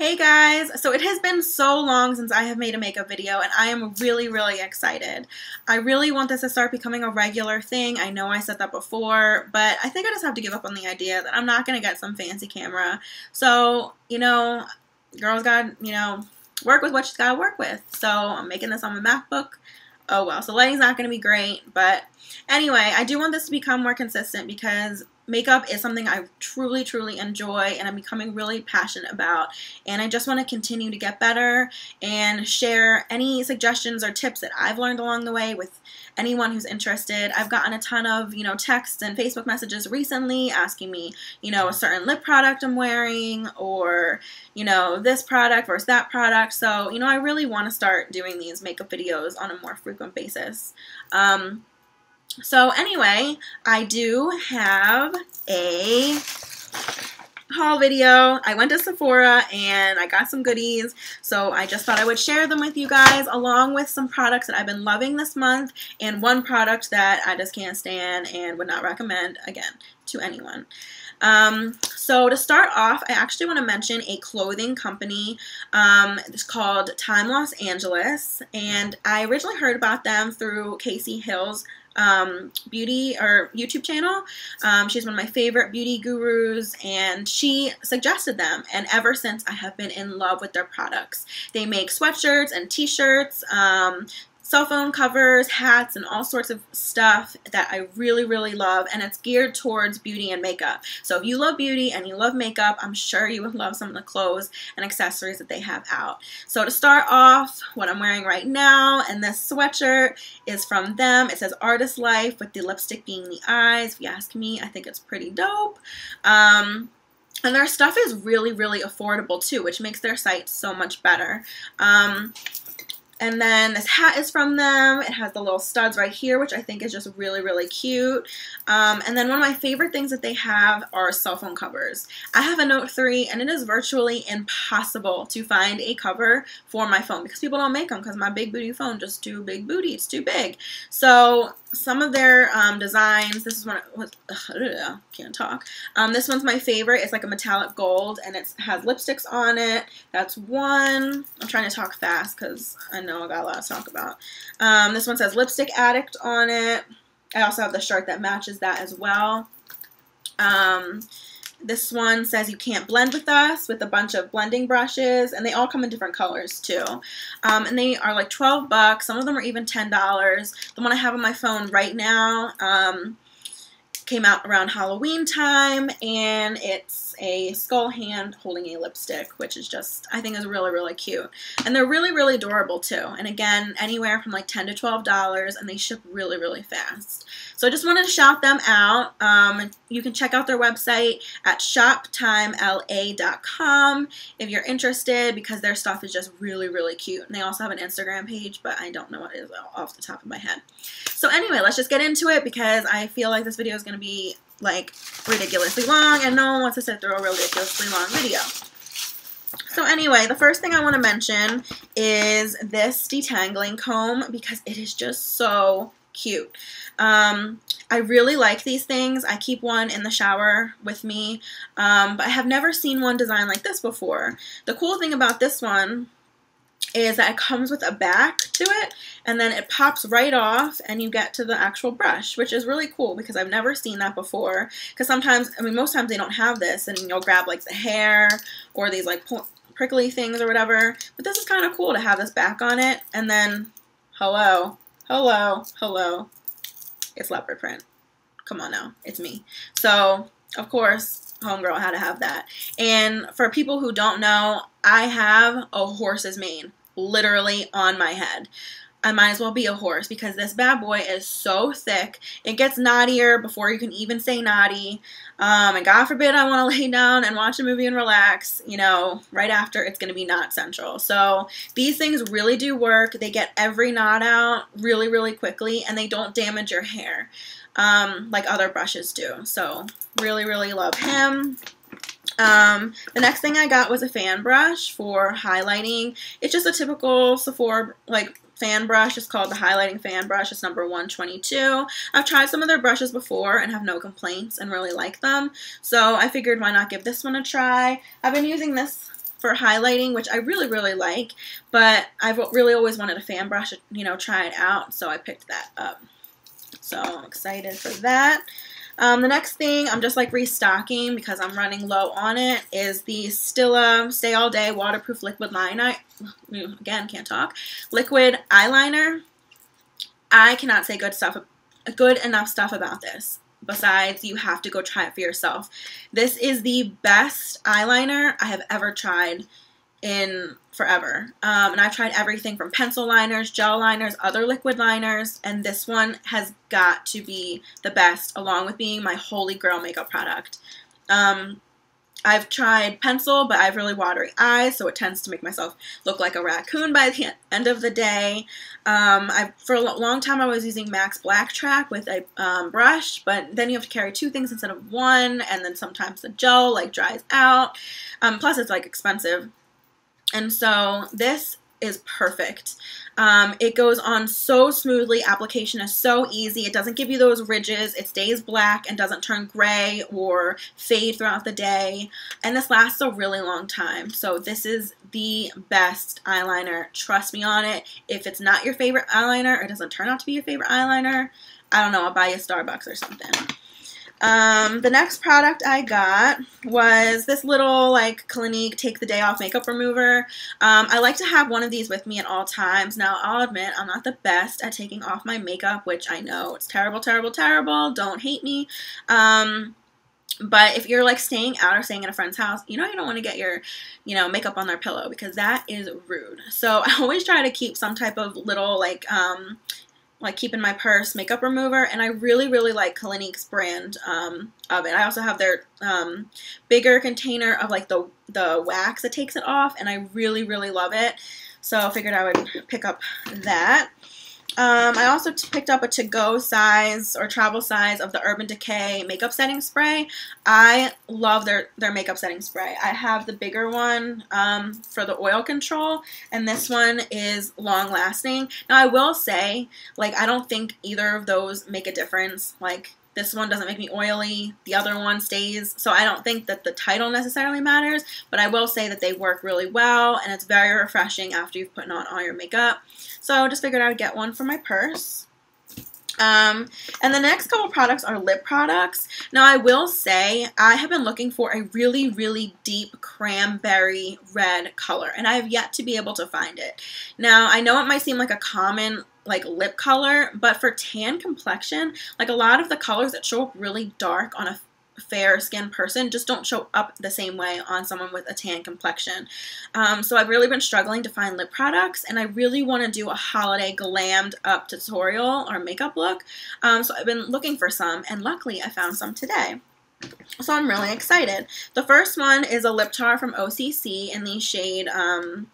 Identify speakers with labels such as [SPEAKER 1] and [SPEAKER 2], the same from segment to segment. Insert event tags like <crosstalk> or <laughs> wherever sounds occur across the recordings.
[SPEAKER 1] Hey guys, so it has been so long since I have made a makeup video and I am really, really excited. I really want this to start becoming a regular thing. I know I said that before, but I think I just have to give up on the idea that I'm not going to get some fancy camera. So, you know, girls got, you know, work with what she's got to work with. So I'm making this on my MacBook. Oh well, so lighting's not going to be great, but anyway, I do want this to become more consistent because makeup is something I truly, truly enjoy and I'm becoming really passionate about. And I just want to continue to get better and share any suggestions or tips that I've learned along the way with anyone who's interested. I've gotten a ton of, you know, texts and Facebook messages recently asking me, you know, a certain lip product I'm wearing or, you know, this product versus that product. So, you know, I really want to start doing these makeup videos on a more frequent basis. Um, so anyway, I do have a haul video. I went to Sephora and I got some goodies, so I just thought I would share them with you guys along with some products that I've been loving this month and one product that I just can't stand and would not recommend, again, to anyone. Um, so to start off, I actually want to mention a clothing company. Um, it's called Time Los Angeles, and I originally heard about them through Casey Hill's um, beauty or YouTube channel. Um, she's one of my favorite beauty gurus, and she suggested them. And ever since, I have been in love with their products. They make sweatshirts and T-shirts. Um, cell phone covers, hats, and all sorts of stuff that I really, really love, and it's geared towards beauty and makeup. So if you love beauty and you love makeup, I'm sure you would love some of the clothes and accessories that they have out. So to start off, what I'm wearing right now, and this sweatshirt is from them. It says Artist Life with the lipstick being the eyes. If you ask me, I think it's pretty dope. Um, and their stuff is really, really affordable too, which makes their site so much better. Um, and then this hat is from them. It has the little studs right here, which I think is just really, really cute. Um, and then one of my favorite things that they have are cell phone covers. I have a Note 3, and it is virtually impossible to find a cover for my phone because people don't make them because my big booty phone just too big booty. It's too big. So some of their um, designs, this is one, ugh, can't talk. Um, this one's my favorite. It's like a metallic gold, and it has lipsticks on it. That's one. I'm trying to talk fast because I know I got a lot to talk about. Um, this one says Lipstick Addict on it. I also have the shirt that matches that as well. This one says you can't blend with us with a bunch of blending brushes, and they all come in different colors too. Um, and they are like 12 bucks. Some of them are even $10. The one I have on my phone right now um, came out around Halloween time, and it's a skull hand holding a lipstick, which is just, I think is really, really cute. And they're really, really adorable too. And again, anywhere from like 10 to $12 and they ship really, really fast. So I just wanted to shout them out. Um, you can check out their website at shoptimela.com if you're interested because their stuff is just really, really cute. And they also have an Instagram page, but I don't know what it is off the top of my head. So anyway, let's just get into it because I feel like this video is going to be like ridiculously long and no one wants to sit through a ridiculously long video. So anyway, the first thing I want to mention is this detangling comb because it is just so cute. Um, I really like these things. I keep one in the shower with me, um, but I have never seen one designed like this before. The cool thing about this one is that it comes with a back to it and then it pops right off and you get to the actual brush which is really cool because I've never seen that before. Because sometimes I mean most times they don't have this and you'll grab like the hair or these like prickly things or whatever but this is kind of cool to have this back on it and then hello hello hello it's leopard print. Come on now it's me. So of course homegirl had to have that and for people who don't know I have a horse's mane literally on my head. I might as well be a horse because this bad boy is so thick. It gets knottier before you can even say naughty. Um, and God forbid I want to <laughs> lay down and watch a movie and relax, you know, right after it's going to be knot central. So these things really do work. They get every knot out really, really quickly and they don't damage your hair um, like other brushes do. So really, really love him. Um, the next thing I got was a fan brush for highlighting. It's just a typical Sephora like fan brush. It's called the Highlighting Fan Brush. It's number 122. I've tried some of their brushes before and have no complaints and really like them. So I figured why not give this one a try. I've been using this for highlighting, which I really, really like, but I've really always wanted a fan brush, you know, try it out, so I picked that up. So I'm excited for that. Um, the next thing I'm just like restocking because I'm running low on it is the Stila Stay All Day Waterproof Liquid Liner. Again, can't talk. Liquid eyeliner. I cannot say good stuff, good enough stuff about this. Besides, you have to go try it for yourself. This is the best eyeliner I have ever tried in forever. Um, and I've tried everything from pencil liners, gel liners, other liquid liners, and this one has got to be the best, along with being my holy grail makeup product. Um, I've tried pencil, but I have really watery eyes, so it tends to make myself look like a raccoon by the end of the day. Um, I For a long time, I was using MAC's Blacktrack with a um, brush, but then you have to carry two things instead of one, and then sometimes the gel like dries out. Um, plus, it's like expensive. And so this is perfect. Um, it goes on so smoothly. Application is so easy. It doesn't give you those ridges. It stays black and doesn't turn gray or fade throughout the day. And this lasts a really long time. So this is the best eyeliner. Trust me on it. If it's not your favorite eyeliner or doesn't turn out to be your favorite eyeliner, I don't know, I'll buy you a Starbucks or something. Um, the next product I got was this little like Clinique Take the Day Off Makeup Remover. Um, I like to have one of these with me at all times. Now, I'll admit I'm not the best at taking off my makeup, which I know it's terrible, terrible, terrible. Don't hate me. Um, but if you're like staying out or staying in a friend's house, you know you don't want to get your, you know, makeup on their pillow because that is rude. So <laughs> I always try to keep some type of little like um, like keep in my purse makeup remover and I really really like Clinique's brand um, of it. I also have their um, bigger container of like the the wax that takes it off and I really really love it. So I figured I would pick up that. Um, I also picked up a to-go size or travel size of the Urban Decay makeup setting spray. I love their, their makeup setting spray. I have the bigger one um, for the oil control, and this one is long lasting. Now, I will say, like, I don't think either of those make a difference. Like, this one doesn't make me oily. The other one stays. So I don't think that the title necessarily matters, but I will say that they work really well and it's very refreshing after you've put on all your makeup. So I just figured I would get one for my purse. Um, and the next couple products are lip products. Now, I will say I have been looking for a really, really deep cranberry red color, and I have yet to be able to find it. Now, I know it might seem like a common like lip color, but for tan complexion, like a lot of the colors that show up really dark on a fair skinned person just don't show up the same way on someone with a tan complexion. Um, so I've really been struggling to find lip products and I really want to do a holiday glammed up tutorial or makeup look. Um, so I've been looking for some and luckily I found some today. So I'm really excited. The first one is a lip tar from OCC in the shade um,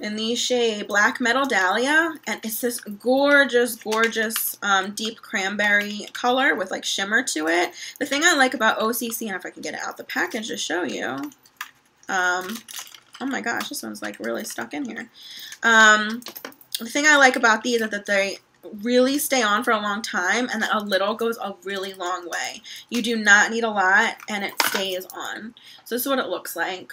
[SPEAKER 1] in the shade Black Metal Dahlia. And it's this gorgeous, gorgeous um, deep cranberry color with like shimmer to it. The thing I like about OCC, and if I can get it out the package to show you. Um, oh my gosh, this one's like really stuck in here. Um, the thing I like about these is that they really stay on for a long time and that a little goes a really long way. You do not need a lot and it stays on. So this is what it looks like.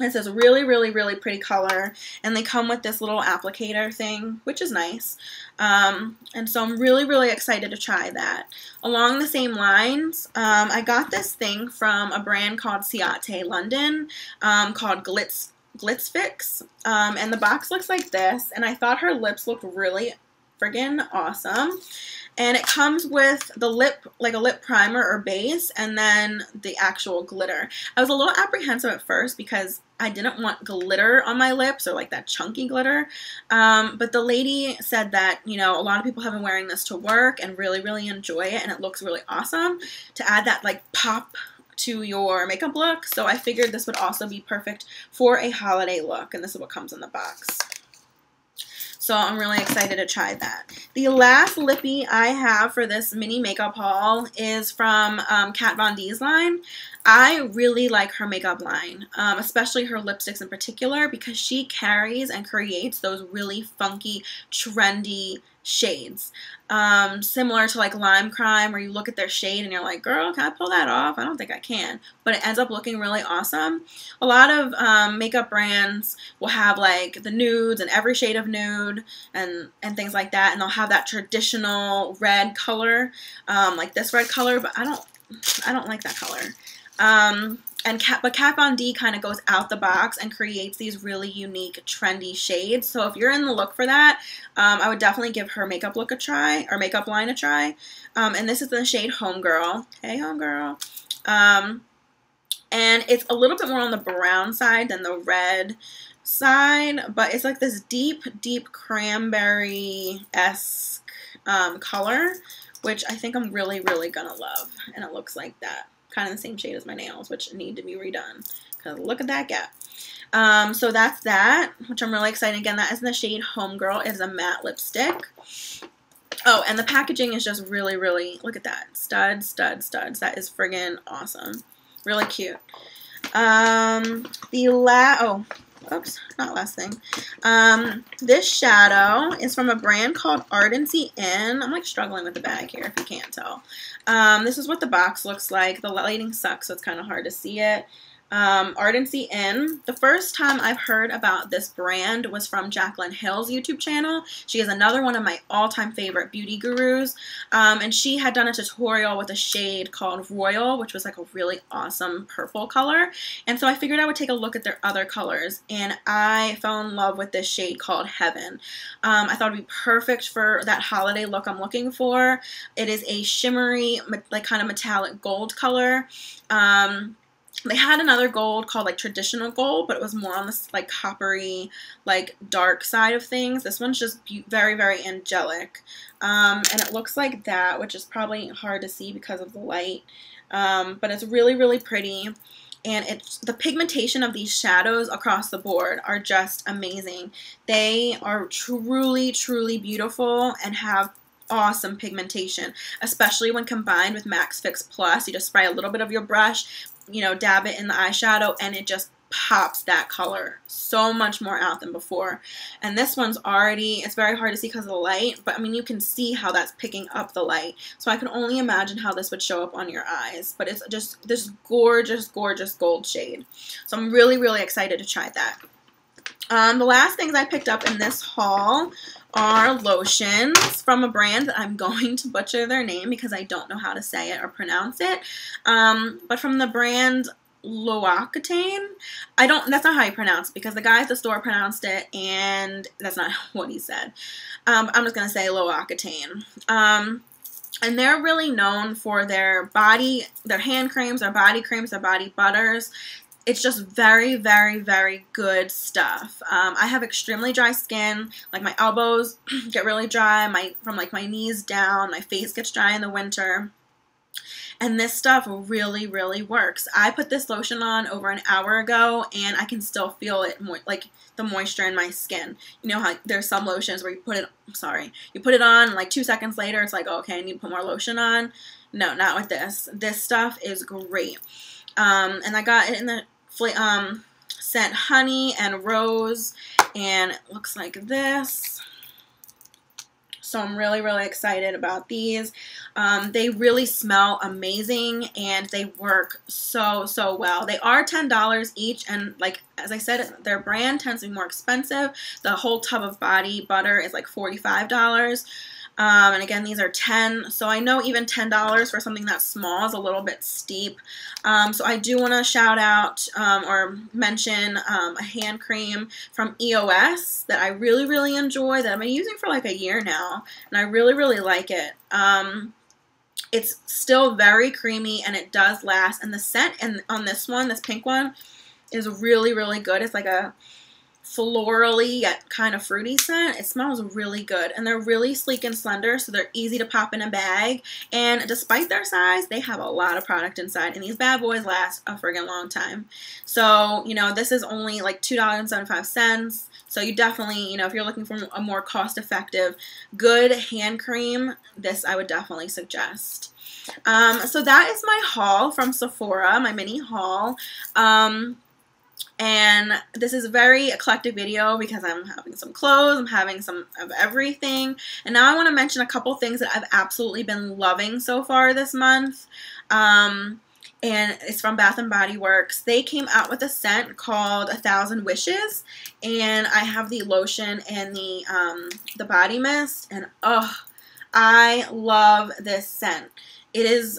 [SPEAKER 1] It says really, really, really pretty color, and they come with this little applicator thing, which is nice. Um, and so I'm really, really excited to try that. Along the same lines, um, I got this thing from a brand called Ciate London um, called Glitz Glitz Fix, um, and the box looks like this, and I thought her lips looked really friggin' awesome. And it comes with the lip like a lip primer or base and then the actual glitter. I was a little apprehensive at first because i didn't want glitter on my lips or like that chunky glitter. Um, but the lady said that you know a lot of people have been wearing this to work and really really enjoy it and it looks really awesome to add that like pop to your makeup look. So i figured this would also be perfect for a holiday look and this is what comes in the box so I'm really excited to try that. The last lippy I have for this mini makeup haul is from um, Kat Von D's line. I really like her makeup line, um, especially her lipsticks in particular, because she carries and creates those really funky, trendy, shades. Um, similar to like Lime Crime, where you look at their shade and you're like, girl, can I pull that off? I don't think I can. But it ends up looking really awesome. A lot of um, makeup brands will have like the nudes and every shade of nude and, and things like that. And they'll have that traditional red color, um, like this red color, but I don't, I don't like that color. Um, and Kat, but Kat Von D kind of goes out the box and creates these really unique, trendy shades. So if you're in the look for that, um, I would definitely give her makeup look a try or makeup line a try. Um, and this is the shade Homegirl. Hey, Homegirl. Um, and it's a little bit more on the brown side than the red side, but it's like this deep, deep cranberry-esque um, color, which I think I'm really, really gonna love. And it looks like that kind of the same shade as my nails, which need to be redone. Because look at that gap. Um, so that's that, which I'm really excited. Again, that is in the shade Homegirl. It is a matte lipstick. Oh, and the packaging is just really, really, look at that. Studs, studs, studs. That is friggin' awesome. Really cute. Um, the la, oh, oops, not last thing. Um, this shadow is from a brand called Ardency Inn. I'm like struggling with the bag here if you can't tell. Um, this is what the box looks like. The lighting sucks, so it's kind of hard to see it um, Ardency Inn. The first time I've heard about this brand was from Jaclyn Hill's YouTube channel. She is another one of my all-time favorite beauty gurus, um, and she had done a tutorial with a shade called Royal, which was like a really awesome purple color, and so I figured I would take a look at their other colors, and I fell in love with this shade called Heaven. Um, I thought it would be perfect for that holiday look I'm looking for. It is a shimmery, like kind of metallic gold color. Um, they had another gold called like traditional gold, but it was more on this like coppery, like dark side of things. This one's just very, very angelic. Um, and it looks like that, which is probably hard to see because of the light. Um, but it's really, really pretty. And it's the pigmentation of these shadows across the board are just amazing. They are truly, truly beautiful and have awesome pigmentation, especially when combined with MAC's Fix Plus. You just spray a little bit of your brush, you know, dab it in the eyeshadow and it just pops that color so much more out than before. And this one's already, it's very hard to see because of the light, but I mean, you can see how that's picking up the light. So I can only imagine how this would show up on your eyes, but it's just this gorgeous, gorgeous gold shade. So I'm really, really excited to try that. Um, the last things I picked up in this haul are lotions from a brand that I'm <laughs> going to butcher their name because I don't know how to say it or pronounce it. Um, but from the brand L'Occitane. I don't, that's not how you pronounce it because the guy at the store pronounced it and that's not <laughs> what he said. Um, I'm just going to say L'Occitane. Um, and they're really known for their body, their hand creams, their body creams, their body butters it's just very, very, very good stuff. Um, I have extremely dry skin. Like my elbows <clears throat> get really dry. My from like my knees down. My face gets dry in the winter. And this stuff really, really works. I put this lotion on over an hour ago, and I can still feel it, like the moisture in my skin. You know how there's some lotions where you put it, I'm sorry, you put it on, like two seconds later, it's like, okay, I need to put more lotion on. No, not with this. This stuff is great. Um, and I got it in the um, scent honey and rose, and it looks like this. So I'm really, really excited about these. Um, they really smell amazing and they work so, so well. They are $10 each and like, as I said, their brand tends to be more expensive. The whole tub of body butter is like $45. Um, and again, these are 10 so I know even $10 for something that small is a little bit steep. Um, so I do want to shout out um, or mention um, a hand cream from EOS that I really, really enjoy that I've been using for like a year now. And I really, really like it. Um, it's still very creamy and it does last. And the scent and on this one, this pink one, is really, really good. It's like a florally yet kind of fruity scent. It smells really good and they're really sleek and slender so they're easy to pop in a bag and despite their size they have a lot of product inside and these bad boys last a friggin' long time. So you know this is only like $2.75 so you definitely you know if you're looking for a more cost effective good hand cream this I would definitely suggest. Um, so that is my haul from Sephora, my mini haul. Um, and this is a very eclectic video because I'm having some clothes, I'm having some of everything. And now I want to mention a couple things that I've absolutely been loving so far this month. Um, and it's from Bath and Body Works. They came out with a scent called A Thousand Wishes, and I have the lotion and the um, the body mist, and oh, I love this scent. It is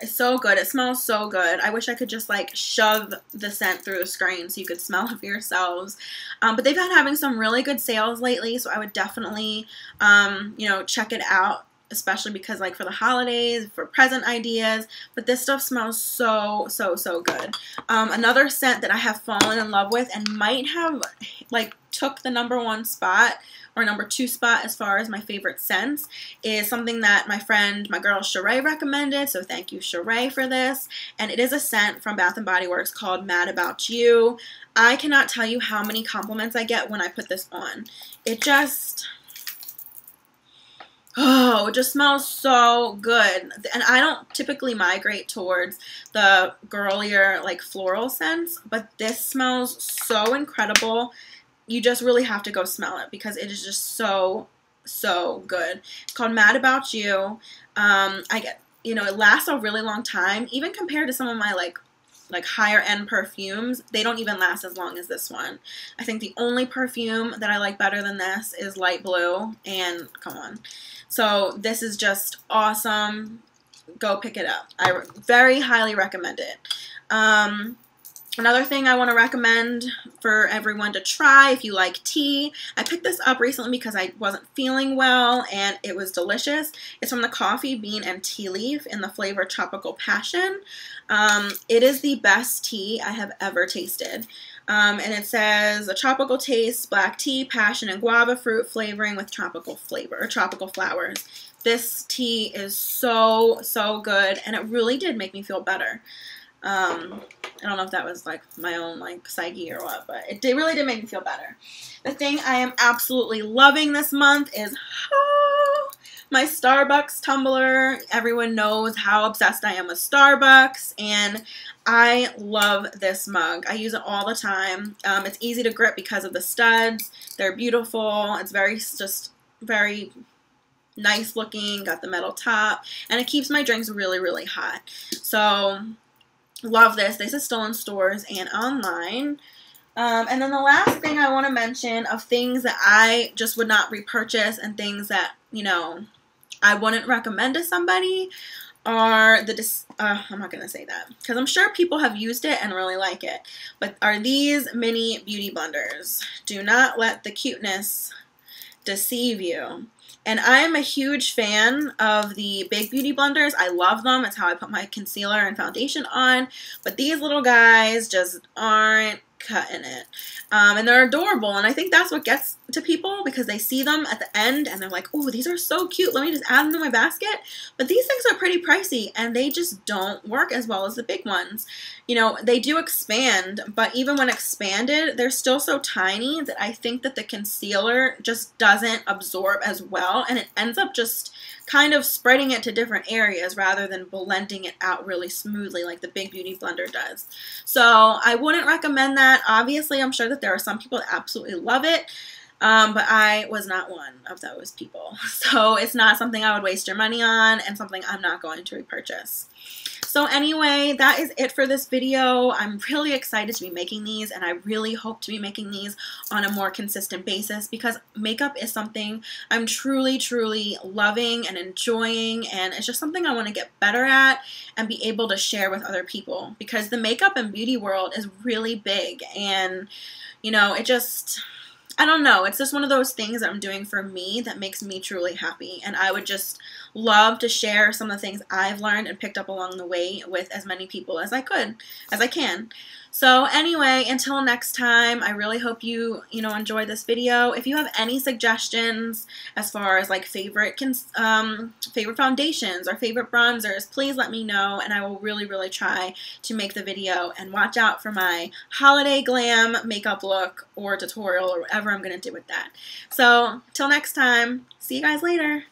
[SPEAKER 1] it's so good. It smells so good. I wish I could just like shove the scent through the screen so you could smell it for yourselves. Um, but they've been having some really good sales lately, so I would definitely, um, you know, check it out especially because like for the holidays for present ideas but this stuff smells so so so good. Um, another scent that i have fallen in love with and might have like took the number one spot or number two spot as far as my favorite scents is something that my friend my girl Sheree recommended so thank you Sheree for this. And it is a scent from Bath and Body Works called Mad About You. I cannot tell you how many compliments I get when I put this on. It just Oh, it just smells so good. And I don't typically migrate towards the girlier, like floral scents, but this smells so incredible. You just really have to go smell it because it is just so, so good. It's called Mad About You. Um, I get, you know, it lasts a really long time, even compared to some of my like like higher end perfumes, they don't even last as long as this one. I think the only perfume that I like better than this is light blue, and come on. So this is just awesome. Go pick it up. I very highly recommend it. Um, Another thing I want to recommend for everyone to try if you like tea, I picked this up recently because I wasn't feeling well and it was delicious. It's from the Coffee Bean and Tea Leaf in the flavor Tropical Passion. Um, it is the best tea I have ever tasted. Um, and it says a tropical taste, black tea, passion, and guava fruit flavoring with tropical flavor or tropical flowers. This tea is so, so good and it really did make me feel better. Um, I don't know if that was like my own like psyche or what, but it did, really did make me feel better. The thing I am absolutely loving this month is oh, my Starbucks tumbler. Everyone knows how obsessed I am with Starbucks, and I love this mug. I use it all the time. Um, it's easy to grip because of the studs. They're beautiful. It's very just very nice looking. Got the metal top, and it keeps my drinks really really hot. So Love this. This is still in stores and online. Um, and then the last thing I want to mention of things that I just would not repurchase and things that, you know, I wouldn't recommend to somebody are the, uh, I'm not going to say that because I'm sure people have used it and really like it, but are these mini beauty blenders. Do not let the cuteness deceive you. And I am a huge fan of the Big Beauty blenders. I love them. It's how I put my concealer and foundation on. But these little guys just aren't cutting it. Um, and they're adorable, and I think that's what gets to people because they see them at the end and they're like, oh, these are so cute. Let me just add them to my basket. But these things are pretty pricey and they just don't work as well as the big ones. You know, they do expand, but even when expanded, they're still so tiny that I think that the concealer just doesn't absorb as well and it ends up just kind of spreading it to different areas rather than blending it out really smoothly like the Big Beauty Blender does. So I wouldn't recommend that. Obviously, I'm sure that there are some people that absolutely love it. Um, but I was not one of those people. <laughs> So it's not something I would waste your money on and something I'm not going to repurchase. So anyway, that is it for this video. I'm really excited to be making these and I really hope to be making these on a more consistent basis because makeup is something I'm truly, truly loving and enjoying and it's just something I want to get better at and be able to share with other people because the makeup and beauty world is really big and you know, it just I don't know. It's just one of those things that I'm doing for me that makes me truly happy. And I would just love to share some of the things I've learned and picked up along the way with as many people as I could, as I can. So anyway, until next time, I really hope you, you know, enjoy this video. If you have any suggestions as far as like favorite, um, favorite foundations or favorite bronzers, please let me know and I will really, really try to make the video and watch out for my holiday glam makeup look or tutorial or whatever I'm going to do with that. So till next time, see you guys later.